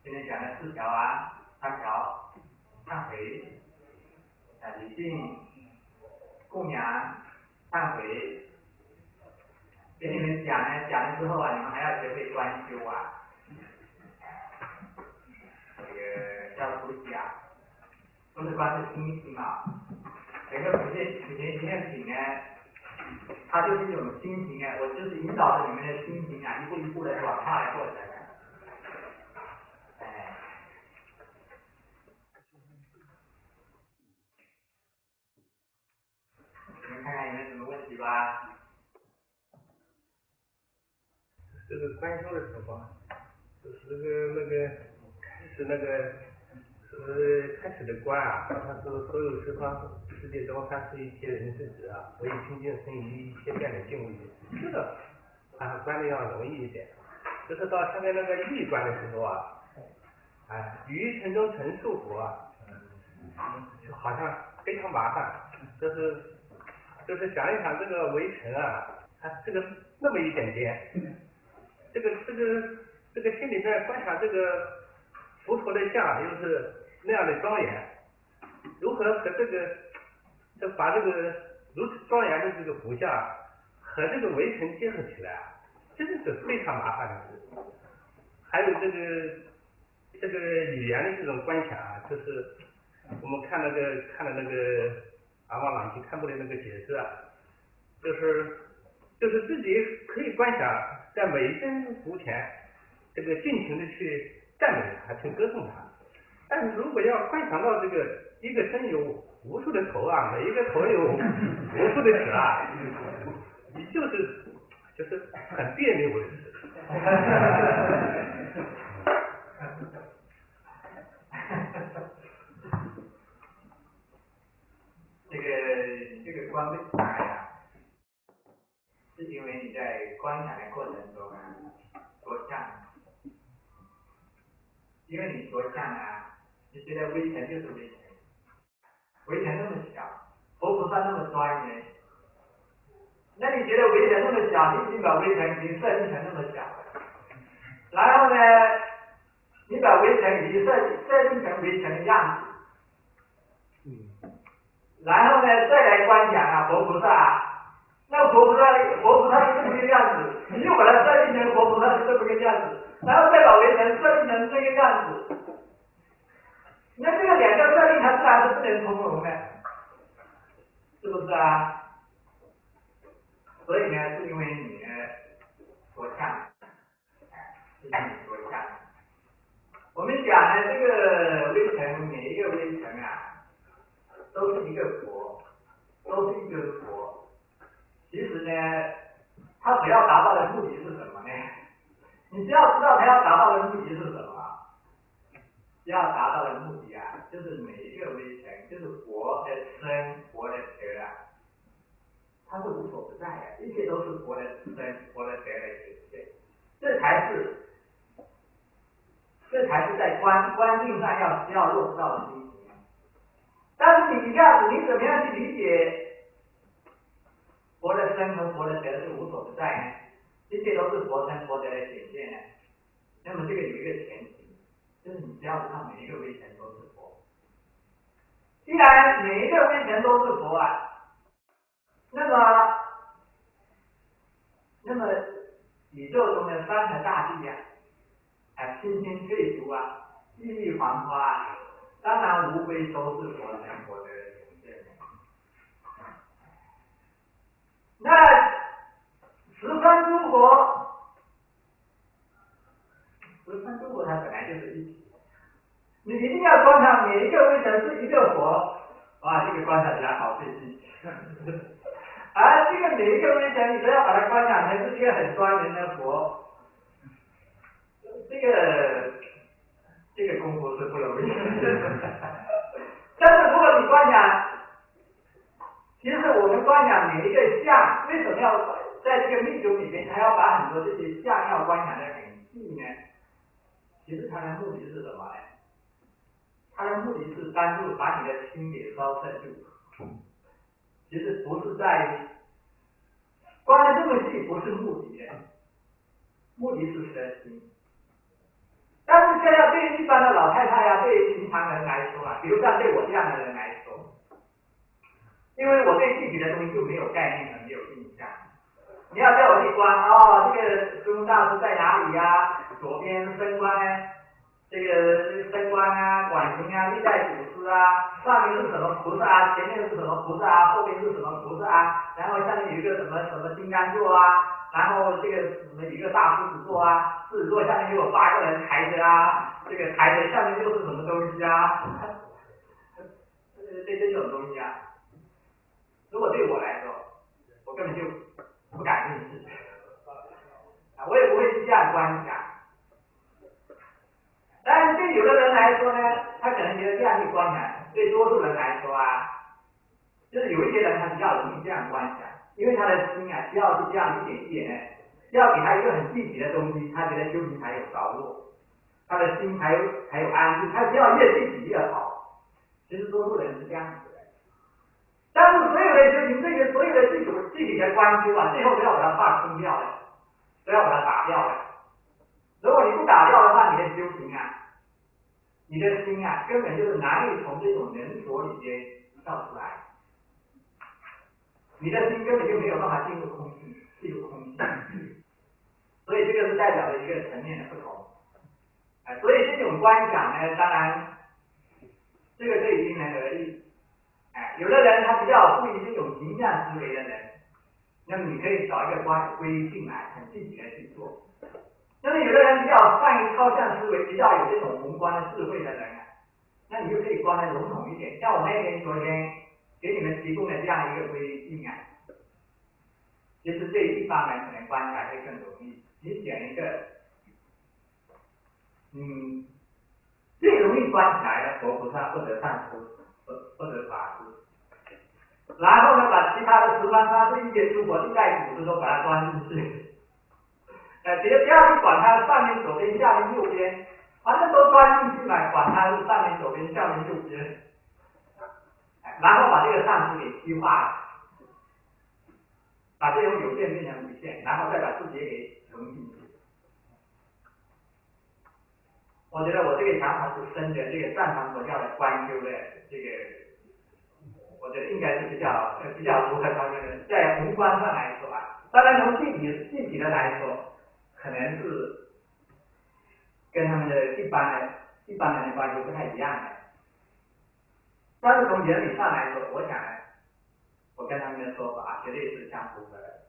今天讲的四条啊，三条：忏悔、啊理性、供养、忏悔。给你们讲呢，讲了之后啊，你们还要学会观修啊。这个叫出息啊，不是光是听听啊。整个普贤普贤行愿品呢，它就是一种心情啊，我就是引导着你们的心情啊，一步一步的转化的过程。看看有没有什么问题吧。这个关修的情况，就是那个那个开始那个，是开始的关啊，他说所有十方世界中，他是一切人之子啊，所以清净生于一切变的敬畏。这个啊关的要容易一点，就是到下面那个立关的时候啊，哎，于尘中尘束缚啊，就好像非常麻烦，就是。就是想一想这个围城啊，它这个那么一点点，这个这个这个心里面观察这个佛陀的像又是那样的庄严，如何和这个这把这个如此庄严的这个佛像和这个围城结合起来，真的是非常麻烦的事。还有这个这个语言的这种观想啊，就是我们看那个看的那个。阿瓦朗去看不的那个解释啊，就是就是自己可以观想在每一尊佛前，这个尽情的去赞美他，去歌颂他。但是如果要观想到这个一个身有无数的头啊，每一个头有无数的齿啊，你就是就是很别扭的事。这个这个观为啥呀？是因为你在观想的过程中啊，着相，因为你着相啊，你觉得微尘就是微尘，微尘那么小，佛菩萨那么庄严，那你觉得微尘那么小，你已经把微尘已经设定成那么小了，然后呢，你把微尘已经设设定成微尘的样子，然后呢，再来观想啊，佛菩萨。那佛菩萨，佛菩萨是这么个样子，你又把它设定成佛菩萨是这么个样子，然后再把围城设定成这个样子，那这个两个设定它自然是不能重融的，是不是啊？所以呢，是因为你呢着相，是因为你着相。我们讲呢，这个微尘，每一个微尘啊，都是一个佛，都是一个佛。其实呢，他只要达到的目的是什么呢？你只要知道他要达到的目的是什么，要达到的目的啊，就是每一个微尘，就是佛的身、佛的德啊，它是无所不在的，一切都是佛的身、佛的德的显现，这才是，这才是在观观境上要需要落实到的心情。但是你这样子，你怎么样去理解？佛的身和佛的德是无所不在呢，一切都是佛身佛德的显现呢。那么这个有一个前提，就是你只要知道每一个微尘都是佛。既然每一个微尘都是佛啊，那么，那么宇宙中的山河大地啊，啊，青青翠竹啊，郁郁黄花啊，当然无非都是佛身佛德。那十方诸佛，十方诸佛它本来就是一体，你一定要观察每一个微尘是一个佛，哇，这个观察起来好费劲。而这个每一个微尘，你都要把它观想成是一个很庄严的佛，这个这个功夫是不容易。但是如果你观想，其实我们观想每一个相，为什么要在这个密宗里面，还要把很多这些相要观想的很细呢？其实它的目的是什么呢？它的目的是帮助把你的心给烧摄住。其实不是在观的这么细，不是目的，目的是摄心。但是这样对于一般的老太太呀，对于平常人来说啊，比如像对我这样的人来说。因为我对具体的东西就没有概念了，没有印象。你要叫我去观哦，这个孙大师在哪里呀？左边升官，这个升官啊，管行啊，历代祖师啊，上面是什么菩萨啊？前面是什么菩萨啊？后面是什么菩萨啊？然后下面有一个什么什么金刚座啊？然后这个什么一个大狮子座啊？狮子座下面又有八个人抬着啊？这个抬着下面又是什么东西啊？这这种东西啊？如果对我来说，我根本就不感兴趣，啊，我也不会去这样观想。但是对有的人来说呢，他可能觉得这样去观想，对多数人来说啊，就是有一些人他比较容易这样观想，因为他的心啊需要是这样一点一点，需要给他一个很具体的东西，他觉得修行才有着落，他的心才有才有安住，他需要越具体越好。其实多数人是这样子的。但是所有的修行，这些所有的具础、具体的关修啊，最后都要把它放空掉的，都要把它打掉的。如果你不打掉的话，你的修行啊，你的心啊，根本就是难以从这种人所里边跳出来。你的心根本就没有办法进入空性，进入空性。所以这个是代表的一个层面的不同。哎，所以这种观想呢，当然，这个可以因人而异。哎，有的人他比较注意这种形象思维的人，那么你可以找一个关归进来，很具体的去做。那么有的人比较善于抽象思维，比较有这种宏观智慧的人，那你就可以观的笼统一点。像我那天昨天给你们提供的这样一个规定啊，其实对一般人可能观起来会更容易。你选一个，嗯，最容易观起来的佛菩萨或者上师。或或者法师，然后呢，把其他的十方三世一切诸佛历代祖师都把它装进去，呃，别不要去管它上面左边、下面右边，反正都钻进去嘛，管它是上面左边、下面右边，然后把这个上司给虚化了，把这种有限变成无限，然后再把自己给融进去。我觉得我这个想法是深的，这个藏传佛教的观修的这个，我觉得应该是比较比较符合他们的，在宏观上来说啊，当然从具体具体的来说，可能是跟他们的一般的一般人的观修不太一样的，但是从原理上来说，我想我跟他们的说法绝对是相符合的。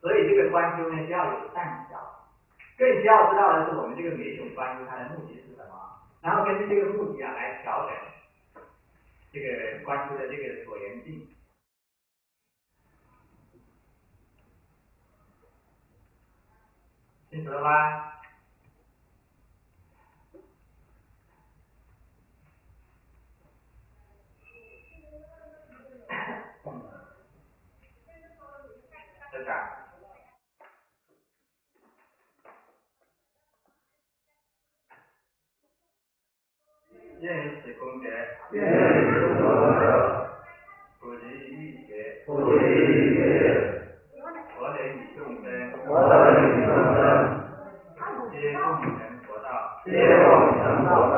所以这个关修呢，要有善巧，更需要知道的是我们这个每一种关修它的目的是什么，然后根据这个目的啊来调整这个关修的这个所缘境，清楚了吧？愿以此功德，愿以此功德，普及于一切，普及于一切，我等与众生，我等与众生，皆共成佛道，皆共成佛道。